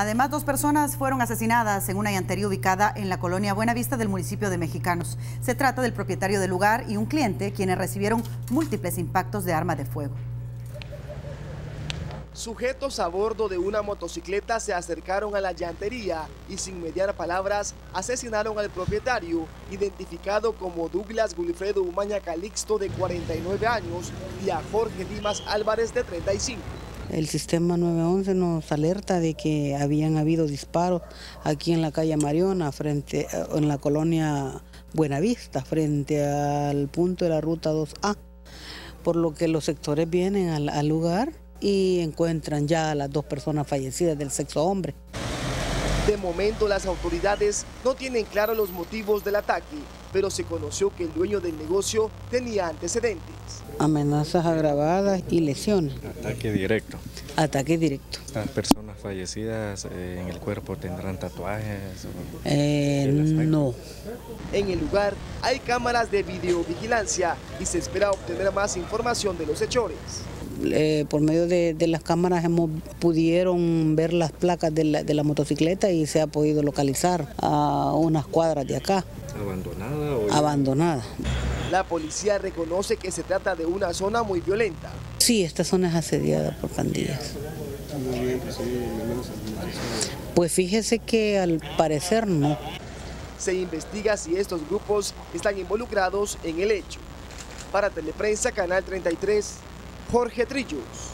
Además, dos personas fueron asesinadas en una llantería ubicada en la colonia Buenavista del municipio de Mexicanos. Se trata del propietario del lugar y un cliente, quienes recibieron múltiples impactos de arma de fuego. Sujetos a bordo de una motocicleta se acercaron a la llantería y sin mediar palabras asesinaron al propietario, identificado como Douglas Gulfredo Umaña Calixto de 49 años y a Jorge Dimas Álvarez de 35. El sistema 911 nos alerta de que habían habido disparos aquí en la calle Mariona, frente, eh, en la colonia Buenavista, frente al punto de la ruta 2A, por lo que los sectores vienen al, al lugar y encuentran ya a las dos personas fallecidas del sexo hombre. De momento las autoridades no tienen claro los motivos del ataque, pero se conoció que el dueño del negocio tenía antecedentes. Amenazas agravadas y lesiones. Ataque directo. Ataque directo. Las personas fallecidas eh, en el cuerpo tendrán tatuajes. Eh, no. En el lugar hay cámaras de videovigilancia y se espera obtener más información de los hechores. Eh, por medio de, de, las cámaras hemos pudieron ver las placas de la, de la, motocicleta y se ha podido localizar a unas cuadras de acá. ¿Abandonada? O... Abandonada. La policía reconoce que se trata de una zona muy violenta. Sí, esta zona es asediada por pandillas. Pues fíjese que al parecer no. Se investiga si estos grupos están involucrados en el hecho. Para Teleprensa, Canal 33, Jorge Trillos.